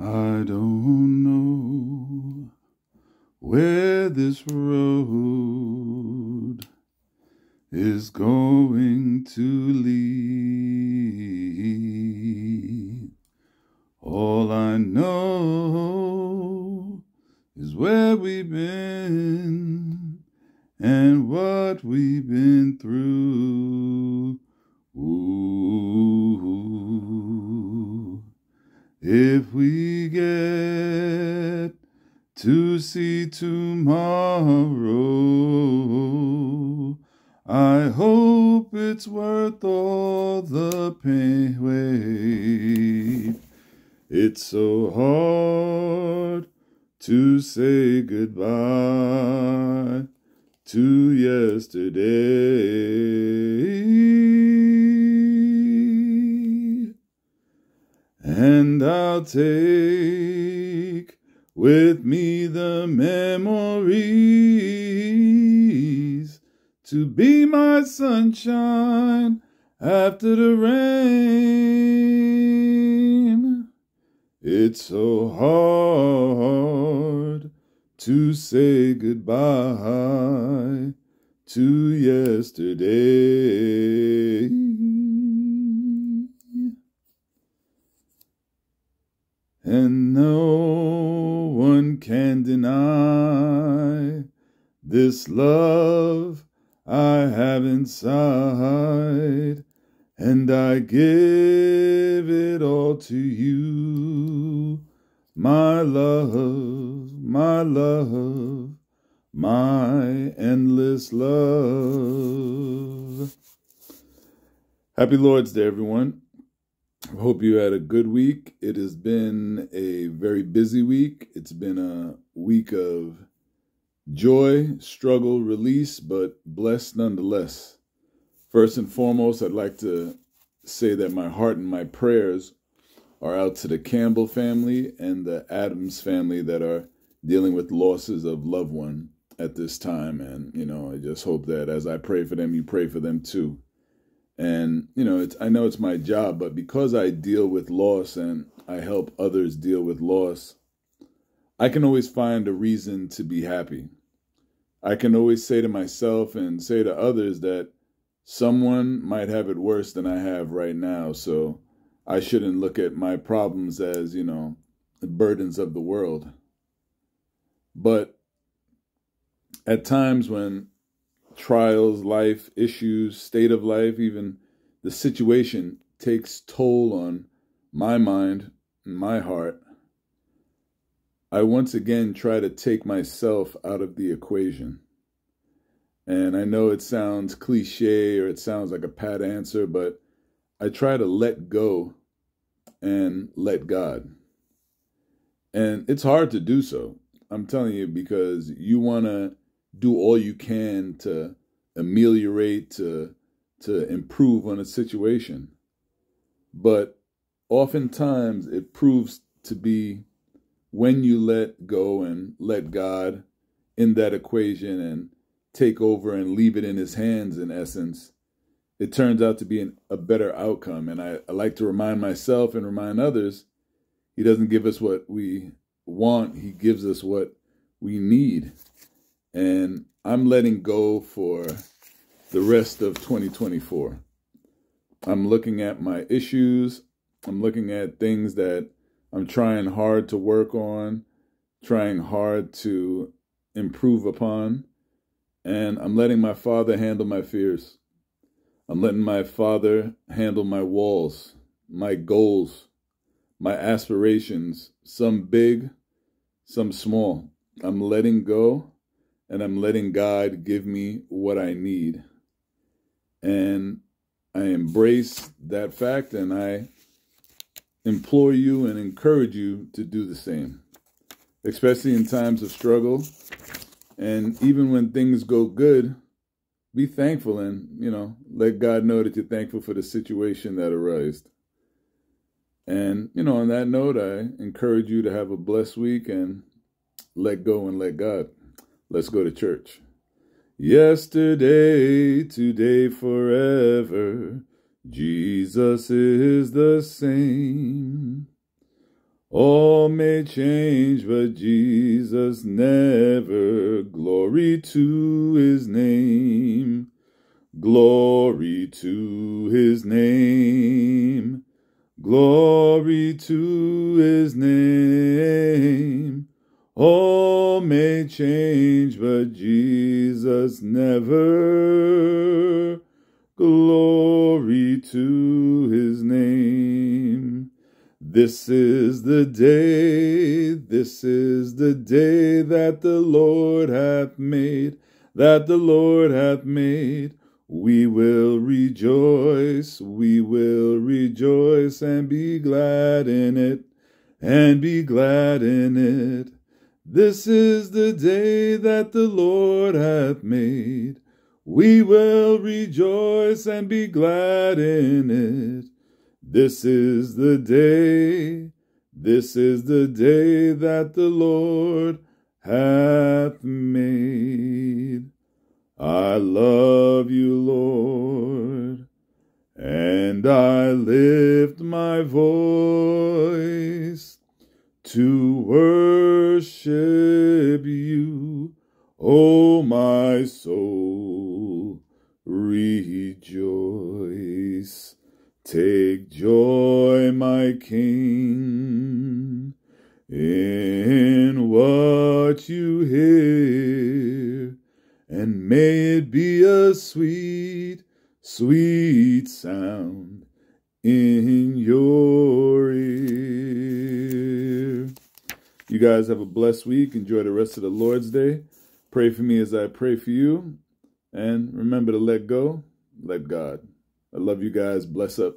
I don't know where this road is going to lead. All I know is where we've been and what we've been through. If we get to see tomorrow, I hope it's worth all the pain. Wait, it's so hard to say goodbye to yesterday. Take with me the memories to be my sunshine after the rain. It's so hard to say goodbye to yesterday. And no one can deny this love I have inside, and I give it all to you, my love, my love, my endless love. Happy Lord's Day, everyone. I hope you had a good week. It has been a very busy week. It's been a week of joy, struggle, release, but blessed nonetheless. First and foremost, I'd like to say that my heart and my prayers are out to the Campbell family and the Adams family that are dealing with losses of loved one at this time. And, you know, I just hope that as I pray for them, you pray for them too. And, you know, it's, I know it's my job, but because I deal with loss and I help others deal with loss, I can always find a reason to be happy. I can always say to myself and say to others that someone might have it worse than I have right now. So I shouldn't look at my problems as, you know, the burdens of the world. But at times when trials, life, issues, state of life, even the situation takes toll on my mind and my heart, I once again try to take myself out of the equation. And I know it sounds cliche or it sounds like a pat answer, but I try to let go and let God. And it's hard to do so. I'm telling you, because you want to do all you can to ameliorate, to, to improve on a situation. But oftentimes it proves to be when you let go and let God in that equation and take over and leave it in his hands, in essence, it turns out to be an, a better outcome. And I, I like to remind myself and remind others he doesn't give us what we want, he gives us what we need. And I'm letting go for the rest of 2024. I'm looking at my issues. I'm looking at things that I'm trying hard to work on, trying hard to improve upon. And I'm letting my father handle my fears. I'm letting my father handle my walls, my goals, my aspirations, some big, some small. I'm letting go and I'm letting God give me what I need. And I embrace that fact and I implore you and encourage you to do the same, especially in times of struggle. And even when things go good, be thankful and, you know, let God know that you're thankful for the situation that arose. And, you know, on that note, I encourage you to have a blessed week and let go and let God. Let's go to church. Yesterday, today, forever, Jesus is the same. All may change, but Jesus never. Glory to his name. Glory to his name. Glory to his name. All may change, but Jesus never. Glory to his name. This is the day, this is the day that the Lord hath made, that the Lord hath made. We will rejoice, we will rejoice and be glad in it, and be glad in it. This is the day that the Lord hath made. We will rejoice and be glad in it. This is the day, this is the day that the Lord hath made. I love you, Lord, and I lift my voice to worship you, O my soul. Rejoice. Take joy, my King, in what you hear, and may it be a sweet, sweet sound in your You guys have a blessed week. Enjoy the rest of the Lord's Day. Pray for me as I pray for you. And remember to let go, let God. I love you guys. Bless up.